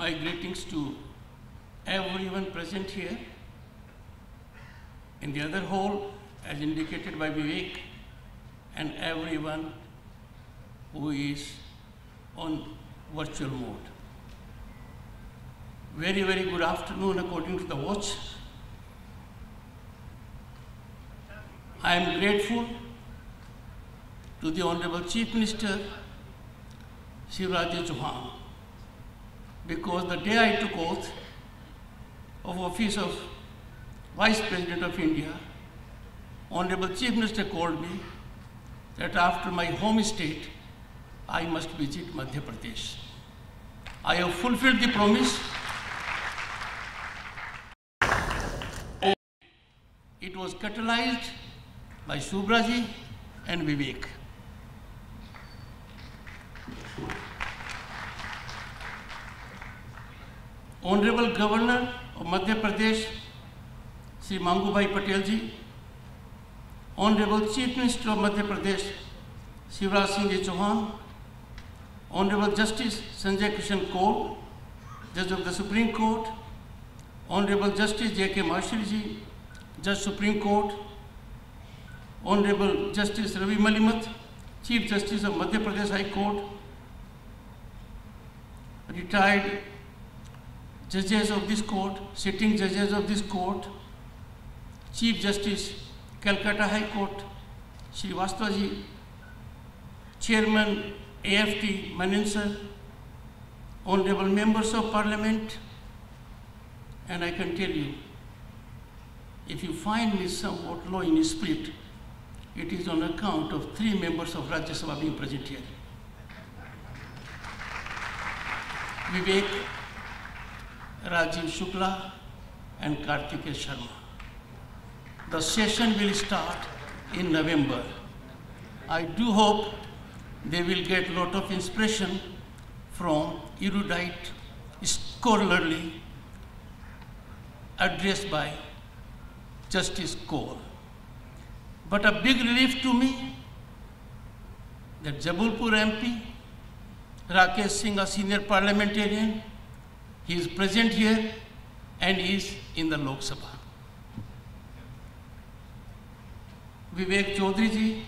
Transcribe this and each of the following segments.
My greetings to everyone present here. In the other hall, as indicated by Vivek, and everyone who is on virtual mode. Very, very good afternoon according to the watch. I am grateful to the Honorable Chief Minister Shivraj Chauhan because the day I took oath of office of Vice President of India, Honorable Chief Minister called me that after my home state, I must visit Madhya Pradesh. I have fulfilled the promise. It was catalyzed by Shubhraji and Vivek. Honorable Governor of Madhya Pradesh, Sri Mangu Bhai Patel ji, Honorable Chief Minister of Madhya Pradesh, Shivraj Singh Ji Chauhan, Honorable Justice Sanjay Kishan Kaul, Judge of the Supreme Court, Honorable Justice J.K. Maheshwari ji, Judge Supreme Court, Honorable Justice Ravi Malimath, Chief Justice of Madhya Pradesh High Court, retired judges of this court, sitting judges of this court, Chief Justice Calcutta High Court, Sri Vastaji, Chairman AFT Menon sir, Honorable Members of Parliament, and I can tell you, if you find me somewhat low in spirit, it is on account of three members of Rajya Sabha being present here. Vivek, Rajiv Shukla, and Kartikeya Sharma. The session will start in November. I do hope they will get a lot of inspiration from erudite, scholarly address by Justice Kaul. But a big relief to me that Jabalpur MP, Rakesh Singh, a senior parliamentarian, he is present here and is in the Lok Sabha. Vivek Chaudhary ji,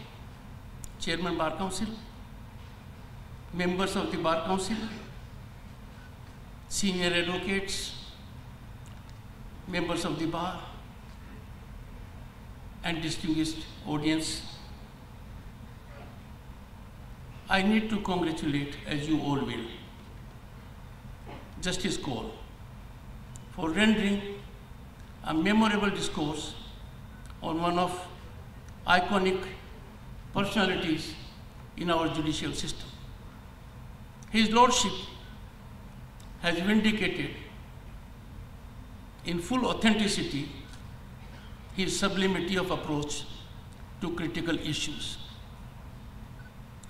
Chairman Bar Council, members of the Bar Council, senior advocates, members of the bar, and distinguished audience. I need to congratulate, as you all will, Justice Kaul for rendering a memorable discourse on one of iconic personalities in our judicial system. His Lordship has vindicated in full authenticity his sublimity of approach to critical issues.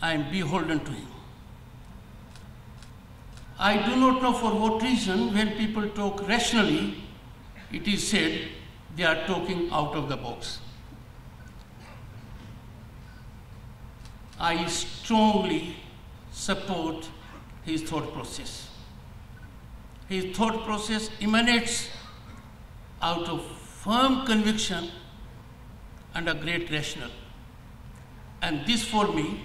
I am beholden to him. I do not know for what reason when people talk rationally, it is said they are talking out of the box. I strongly support his thought process. His thought process emanates out of firm conviction and a great rationale. And this for me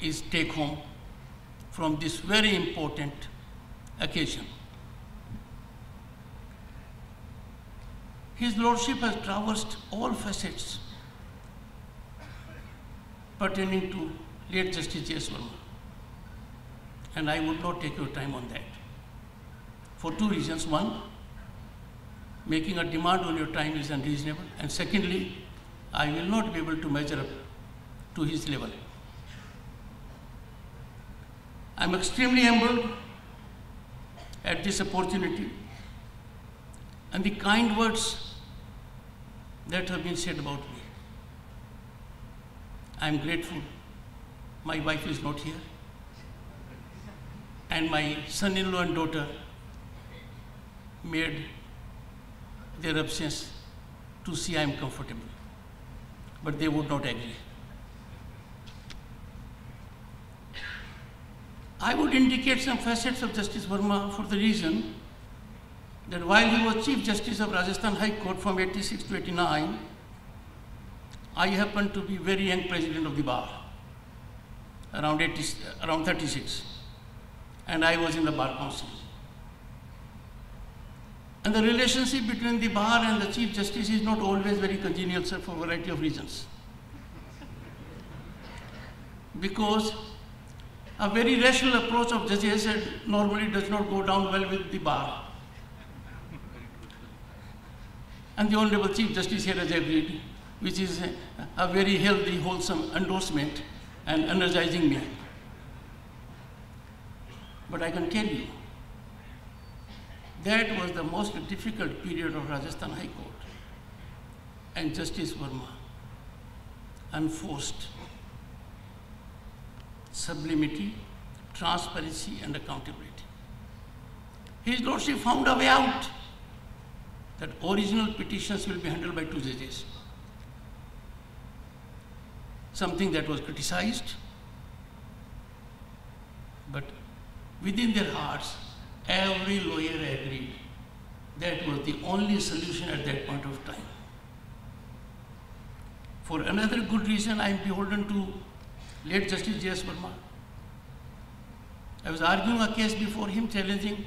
is take home from this very important occasion. His Lordship has traversed all facets pertaining to late Justice J.S. Verma. And I would not take your time on that. For two reasons. One, making a demand on your time is unreasonable. And secondly, I will not be able to measure up to his level. I'm extremely humbled at this opportunity and the kind words that have been said about me. I'm grateful. My wife is not here. And my son-in-law and daughter made their absence to see I'm comfortable. But they would not agree. I would indicate some facets of Justice Verma for the reason that while he was Chief Justice of Rajasthan High Court from 86 to 89, I happened to be very young president of the bar, around, 80, around 36, and I was in the bar council. And the relationship between the bar and the Chief Justice is not always very congenial, sir, for a variety of reasons. Because a very rational approach of judges normally does not go down well with the bar. And the Honorable Chief Justice here has agreed, which is a, a very healthy, wholesome endorsement and energizing me. But I can tell you, that was the most difficult period of Rajasthan High Court. And Justice Verma enforced sublimity, transparency, and accountability. His Lordship found a way out that original petitions will be handled by two judges. Something that was criticized, but within their hearts, every lawyer agreed that was the only solution at that point of time. For another good reason, I am beholden to late Justice J.S. Verma. I was arguing a case before him challenging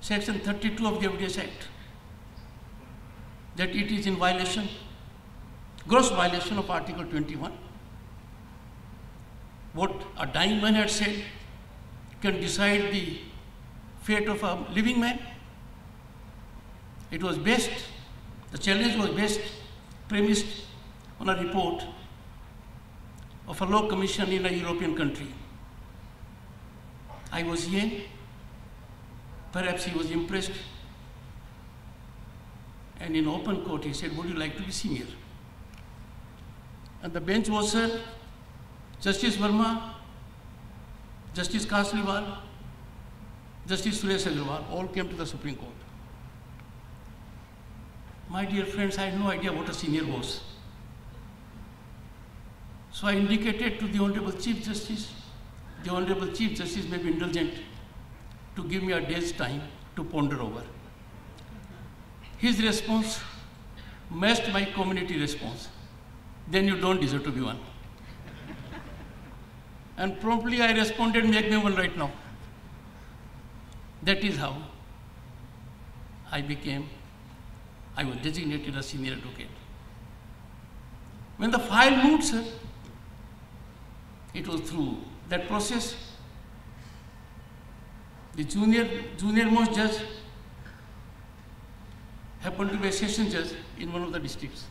Section 32 of the Evidence Act, that it is in violation, gross violation of Article 21. What a dying man had said can decide the fate of a living man. It was based, the challenge was based, premised on a report of a law commission in a European country. I was young, perhaps he was impressed, and in open court he said, would you like to be senior? And the bench was Sir Justice Verma, Justice Kasliwal, Justice Suresh Agrawal, all came to the Supreme Court. My dear friends, I had no idea what a senior was. So I indicated to the Honorable Chief Justice, the Honorable Chief Justice may be indulgent to give me a day's time to ponder over. His response matched my community response. Then you don't deserve to be one. and promptly I responded, make me one right now. That is how I became, I was designated a senior advocate. When the file moved, sir, it was through that process. The junior, junior most judge happened to be a session judge in one of the districts.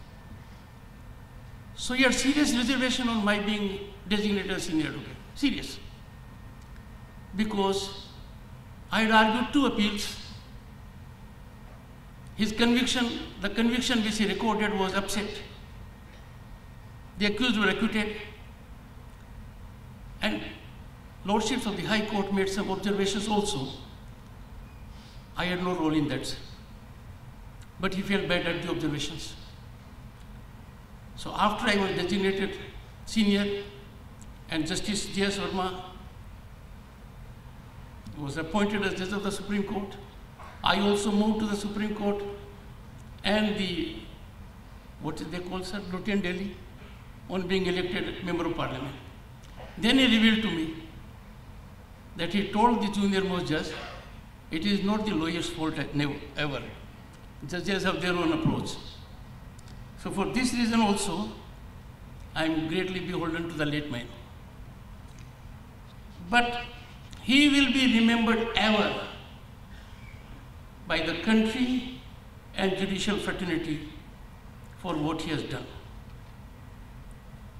So he had serious reservation on my being designated a senior advocate. Serious. Because I had argued two appeals. His conviction, the conviction which he recorded was upset. The accused were acquitted. Lordships of the High Court made some observations also. I had no role in that. But he felt bad at the observations. So after I was designated senior and Justice J.S. Verma was appointed as Judge of the Supreme Court, I also moved to the Supreme Court and the, what is they call, sir, Lieutenant Delhi, on being elected Member of Parliament. Then he revealed to me that he told the junior most judge, it is not the lawyer's fault never, ever. Judges have their own approach. So for this reason also, I am greatly beholden to the late man. But he will be remembered ever by the country and judicial fraternity for what he has done.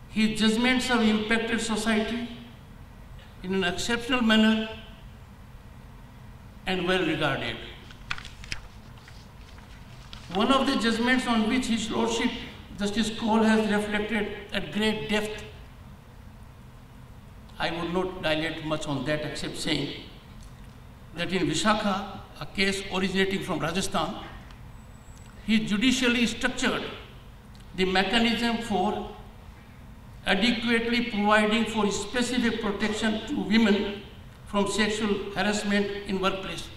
His judgments have impacted society in an exceptional manner and well regarded. One of the judgments on which His Lordship Justice Kaul has reflected at great depth, I would not dilate much on that except saying that in Vishakha, a case originating from Rajasthan, he judicially structured the mechanism for adequately providing for specific protection to women from sexual harassment in workplace.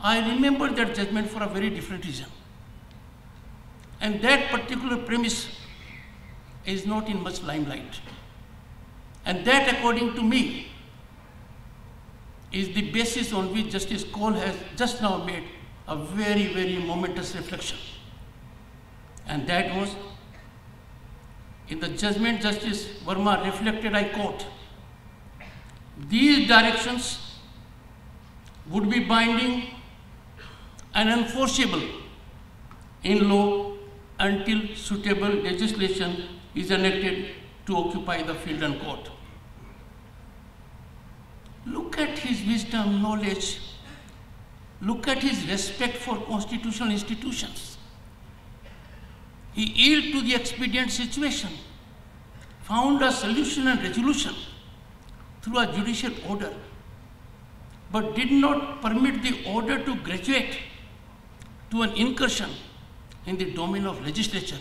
I remember that judgment for a very different reason. And that particular premise is not in much limelight. And that, according to me, is the basis on which Justice Kaul has just now made a very, very momentous reflection. And that was in the judgment Justice Verma reflected, I quote, these directions would be binding and enforceable in law until suitable legislation is enacted to occupy the field and court. Look at his wisdom, knowledge. Look at his respect for constitutional institutions. He yielded to the expedient situation, found a solution and resolution through a judicial order, but did not permit the order to graduate to an incursion in the domain of legislature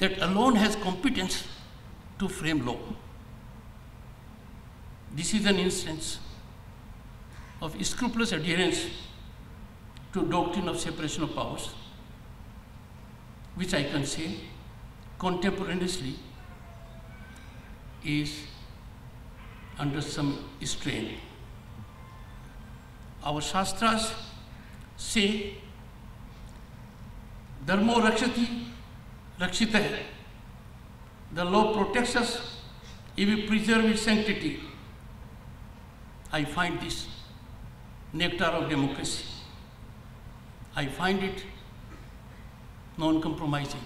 that alone has competence to frame law. This is an instance of scrupulous adherence to doctrine of separation of powers, which I can say contemporaneously is under some strain. Our Shastras say, Dharmo Rakshati Rakshita. The law protects us if we preserve its sanctity. I find this nectar of democracy. I find it non compromising.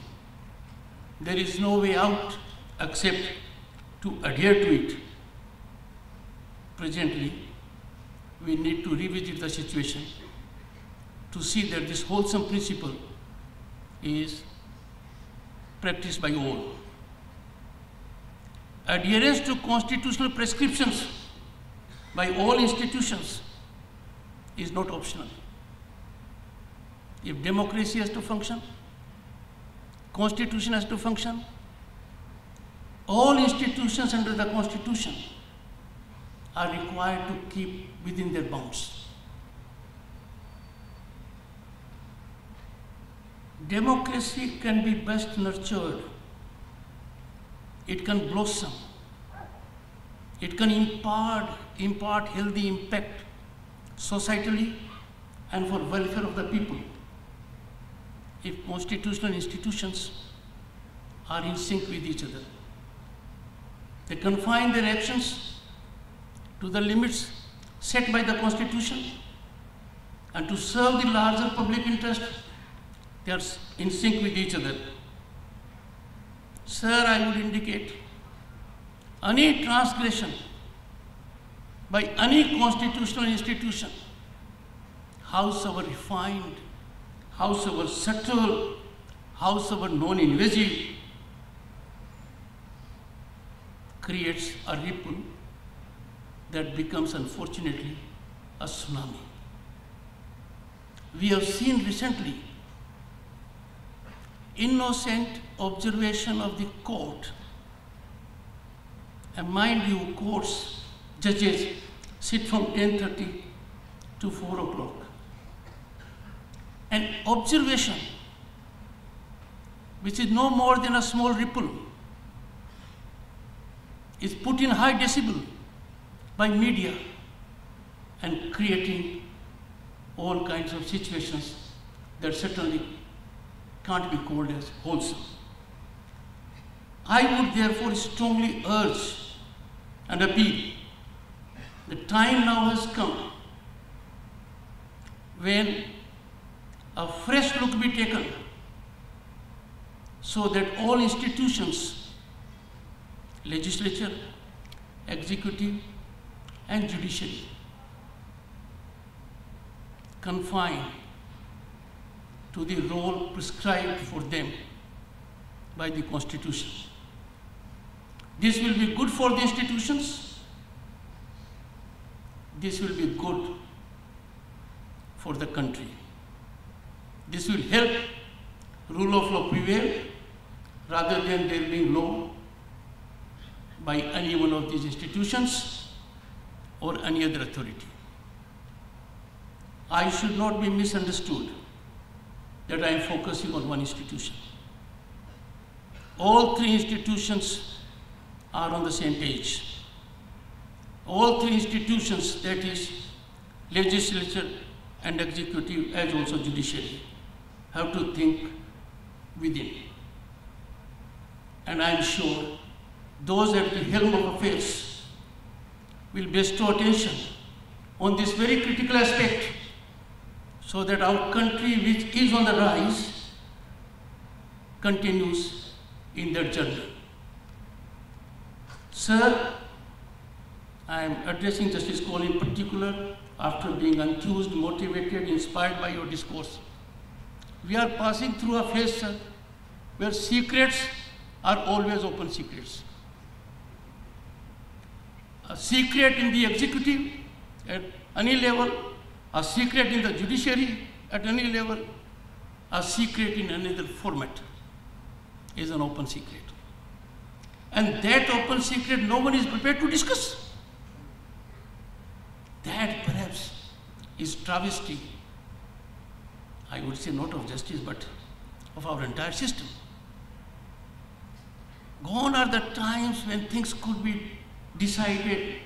There is no way out except to adhere to it. Presently, we need to revisit the situation to see that this wholesome principle is practiced by all. Adherence to constitutional prescriptions by all institutions is not optional. If democracy has to function, constitution has to function, all institutions under the constitution are required to keep within their bounds. Democracy can be best nurtured. It can blossom. It can impart, impart healthy impact societally and for welfare of the people. Constitutional institutions are in sync with each other, they confine their actions to the limits set by the Constitution and to serve the larger public interest, they are in sync with each other. Sir, I would indicate any transgression by any constitutional institution, howsoever refined, howsoever subtle, howsoever non-invasive, creates a ripple that becomes unfortunately a tsunami. We have seen recently innocent observation of the court. And mind you, courts, judges sit from 10.30 to 4 o'clock. An observation, which is no more than a small ripple, is put in high decibel by media and creating all kinds of situations that certainly can't be called as wholesome. I would therefore strongly urge and appeal the time now has come when a fresh look be taken so that all institutions, legislature, executive, and judiciary, confine to the role prescribed for them by the Constitution. This will be good for the institutions. This will be good for the country. This will help rule of law prevail rather than there being law by any one of these institutions or any other authority. I should not be misunderstood that I am focusing on one institution. All three institutions are on the same page. All three institutions, that is, legislature and executive, as also judiciary, have to think within. And I am sure those at the helm of affairs will bestow attention on this very critical aspect so that our country, which is on the rise, continues in that journey. Sir, I am addressing Justice Kaul in particular after being enthused, motivated, inspired by your discourse. We are passing through a phase, sir, where secrets are always open secrets. A secret in the executive at any level, a secret in the judiciary at any level, a secret in another format is an open secret. And that open secret no one is prepared to discuss. That perhaps is travesty, I would say not of justice, but of our entire system. Gone are the times when things could be decided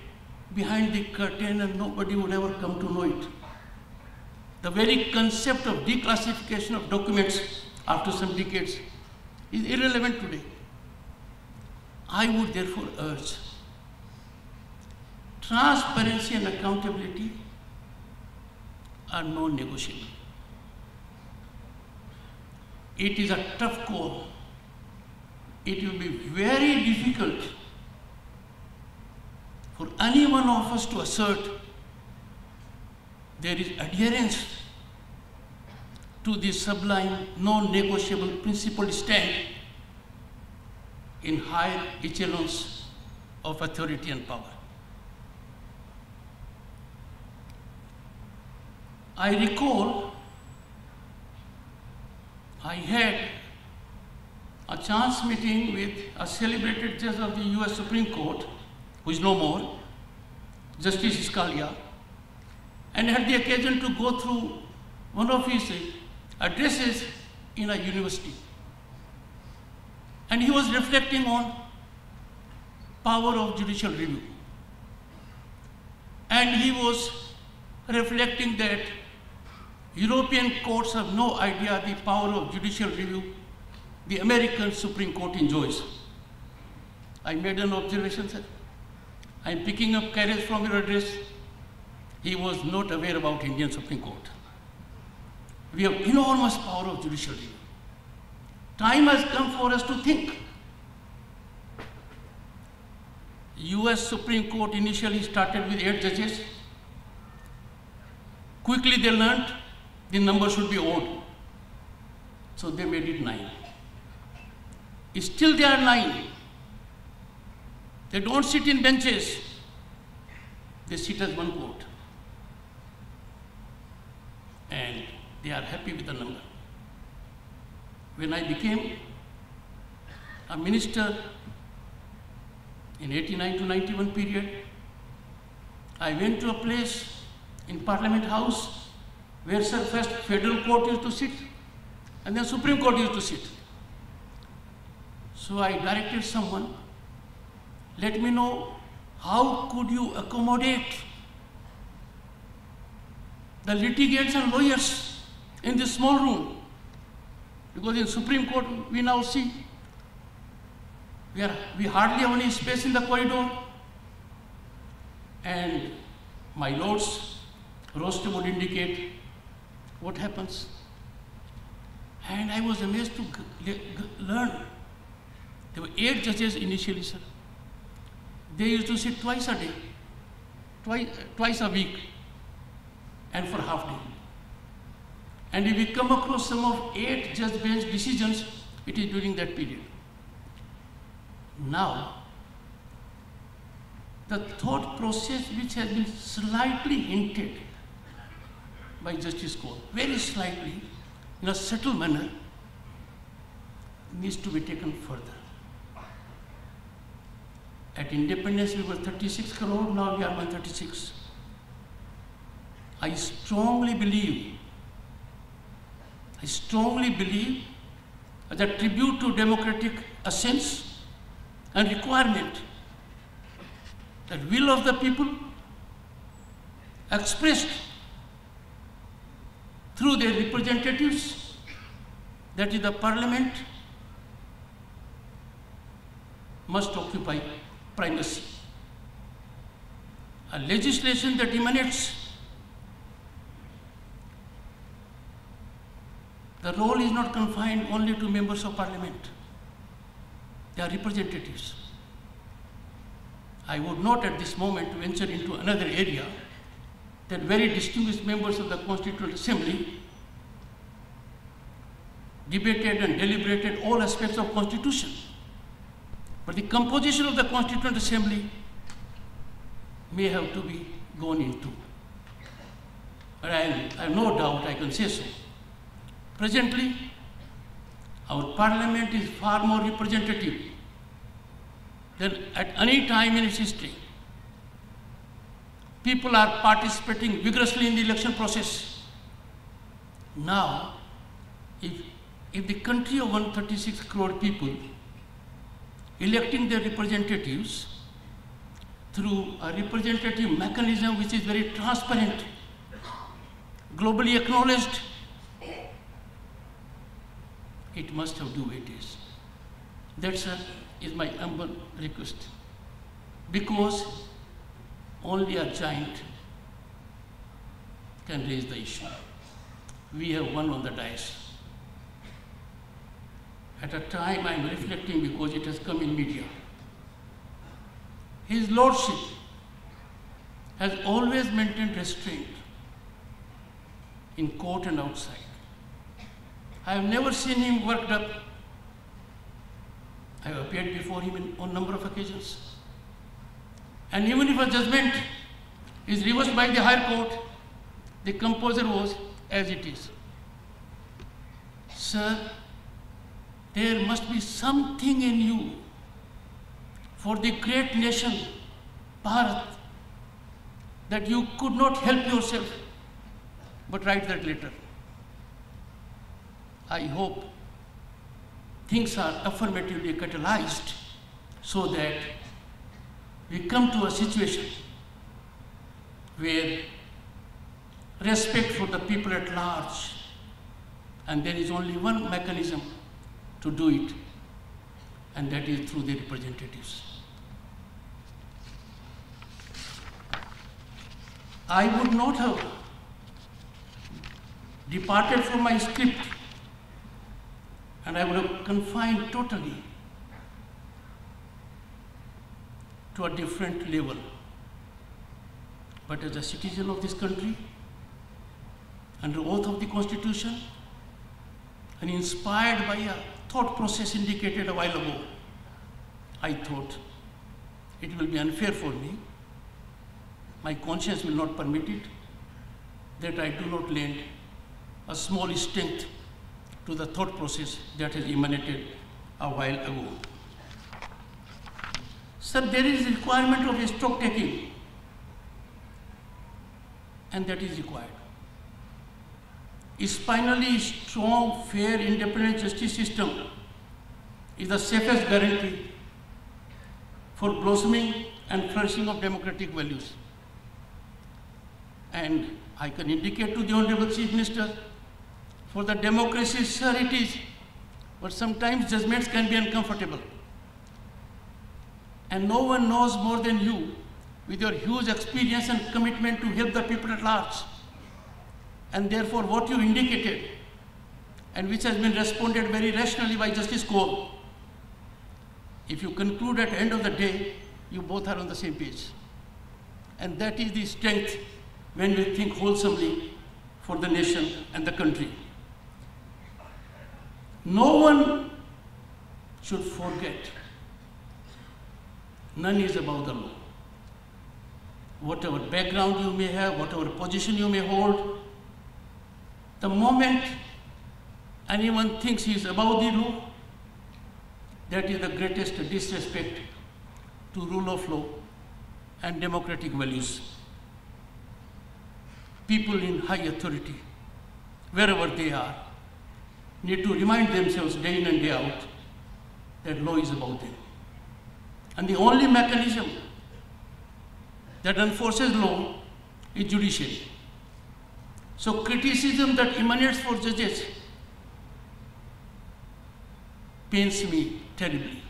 behind the curtain and nobody would ever come to know it. The very concept of declassification of documents after some decades is irrelevant today. I would therefore urge transparency and accountability are non-negotiable. It is a tough call. It will be very difficult for any one of us to assert there is adherence to this sublime, non-negotiable principled stand in higher echelons of authority and power. I recall I had a chance meeting with a celebrated judge of the US Supreme Court, who is no more, Justice Scalia, and had the occasion to go through one of his addresses in a university. And he was reflecting on power of judicial review. And he was reflecting that European courts have no idea the power of judicial review the American Supreme Court enjoys. I made an observation, sir. I'm picking up courage from your address. He was not aware about Indian Supreme Court. We have enormous power of judicial review. Time has come for us to think. US Supreme Court initially started with eight judges. Quickly they learned the number should be odd. So they made it nine. Still they are nine. They don't sit in benches. They sit as one court. And they are happy with the number. When I became a minister in 89 to 91 period, I went to a place in Parliament House where sir, first federal court used to sit and then Supreme Court used to sit. So I directed someone, let me know how could you accommodate the litigants and lawyers in this small room? Because in Supreme Court we now see we, are, we hardly have any space in the corridor and my lords roster would indicate what happens. And I was amazed to learn. There were eight judges initially, sir. They used to sit twice a day, twice, twice a week, and for half day. And if we come across some of eight judge bench decisions, it is during that period. Now, the thought process which has been slightly hinted by Justice Kaul, very slightly, in a subtle manner, needs to be taken further. At independence, we were 36 crore, now we are 136. I strongly believe, I strongly believe a tribute to democratic essence and requirement that will of the people expressed through their representatives, that is the parliament, must occupy primacy. A legislation that emanates, the role is not confined only to members of parliament. They are representatives. I would not at this moment venture into another area that very distinguished members of the Constituent Assembly debated and deliberated all aspects of constitution. But the composition of the Constituent Assembly may have to be gone into. But I, I have no doubt I can say so. Presently, our parliament is far more representative than at any time in its history. People are participating vigorously in the election process. Now, if, if the country of 136 crore people electing their representatives through a representative mechanism which is very transparent, globally acknowledged, it must have due weightage. That's a, is my humble request. Because only a giant can raise the issue. We have one on the dice. At a time I am reflecting because it has come in media. His Lordship has always maintained restraint in court and outside. I have never seen him worked up. I have appeared before him on number of occasions. And even if a judgment is reversed by the higher court, the composer was as it is. Sir, there must be something in you for the great nation, Bharat, that you could not help yourself but write that letter. I hope things are affirmatively catalyzed so that we come to a situation where respect for the people at large, and there is only one mechanism to do it, and that is through the representatives. I would not have departed from my script and I would have confined totally to a different level. But as a citizen of this country, under oath of the Constitution, and inspired by a thought process indicated a while ago, I thought it will be unfair for me, my conscience will not permit it, that I do not lend a small strength to the thought process that has emanated a while ago. Sir, there is requirement of a stock taking, and that is required. A spinally strong, fair, independent justice system is the safest guarantee for blossoming and flourishing of democratic values. And I can indicate to the Honorable Chief Minister, for the democracy, sir, it is, but sometimes judgments can be uncomfortable. And no one knows more than you, with your huge experience and commitment to help the people at large. And therefore, what you indicated, and which has been responded very rationally by Justice Kaul, if you conclude at the end of the day, you both are on the same page. And that is the strength when we think wholesomely for the nation and the country. No one should forget none is above the law. Whatever background you may have, whatever position you may hold, the moment anyone thinks he is above the law, that is the greatest disrespect to rule of law and democratic values. People in high authority, wherever they are, need to remind themselves day in and day out that law is about them. And the only mechanism that enforces law is judiciary. So criticism that emanates for judges pains me terribly.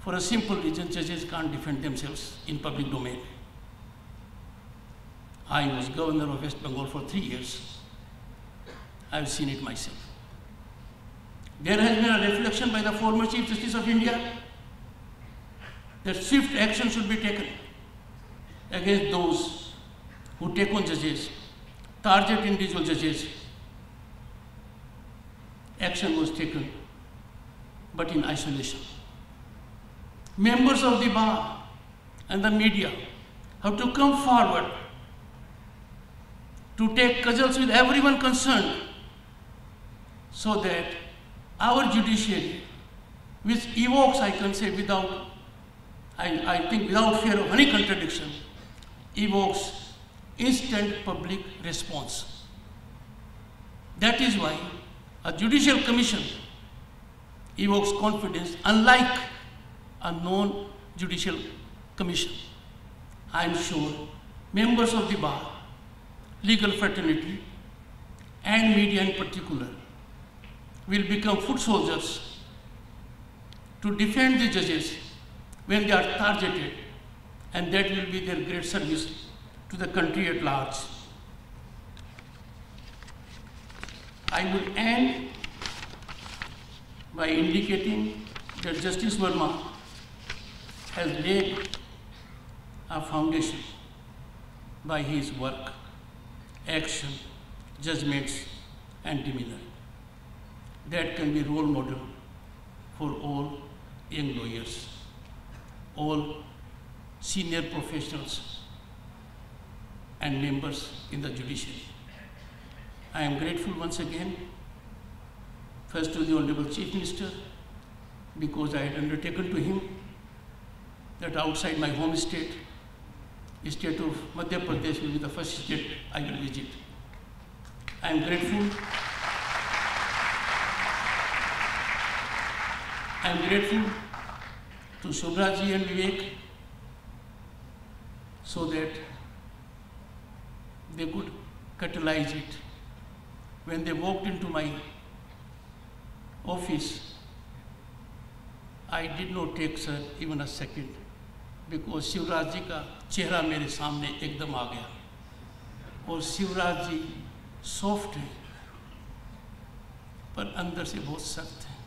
For a simple reason, judges can't defend themselves in public domain. I was governor of West Bengal for three years. I've seen it myself. There has been a reflection by the former Chief Justice of India that swift action should be taken against those who take on judges, target individual judges. Action was taken, but in isolation. Members of the bar and the media have to come forward to take cudgels with everyone concerned so that our judiciary, which evokes, I can say without, I, I think without fear of any contradiction, evokes instant public response. That is why a judicial commission evokes confidence unlike a non-judicial commission. I am sure members of the bar, legal fraternity, and media in particular will become foot soldiers to defend the judges when they are targeted, and that will be their great service to the country at large. I will end by indicating that Justice Verma has laid a foundation by his work, action, judgments, and demeanor that can be role model for all young lawyers, all senior professionals, and members in the judiciary. I am grateful once again, first to the Honorable Chief Minister, because I had undertaken to him that outside my home state, the state of Madhya Pradesh will be the first state I will visit. I am grateful. I am grateful to Shubhraji and Vivek so that they could catalyze it. When they walked into my office, I did not take sir even a second because Shivraj ji का चेहरा मेरे सामने एकदम आ गया और Shivraj ji soft हैं पर अंदर से बहुत सख्त हैं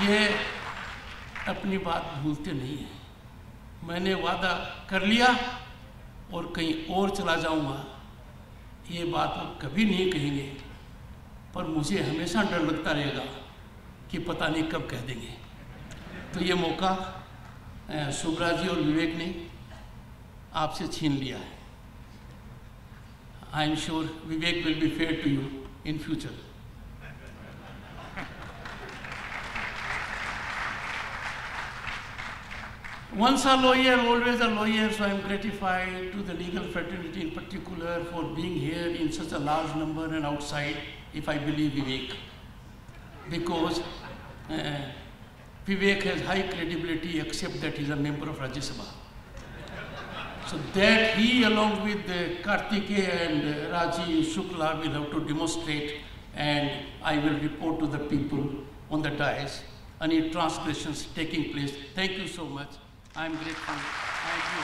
ये अपनी बात भूलते नहीं हैं। मैंने वादा कर लिया और कहीं और चला जाऊँगा। ये बात वो कभी नहीं कहेंगे, पर मुझे हमेशा डर लगता रहेगा कि पता नहीं कब कह देंगे। तो ये मौका शुभरा जी और विवेक ने आपसे छीन लिया है। I am sure Vivek will be fair to you in future. Once a lawyer, always a lawyer, so I am gratified to the legal fraternity in particular for being here in such a large number and outside, if I believe Vivek. Because uh, Vivek has high credibility except that he is a member of Rajya Sabha. So that he along with uh, Kartikeya and uh, Rajiv Shukla will have to demonstrate and I will report to the people on the dais any transgressions taking place. Thank you so much. I'm grateful. Thank you.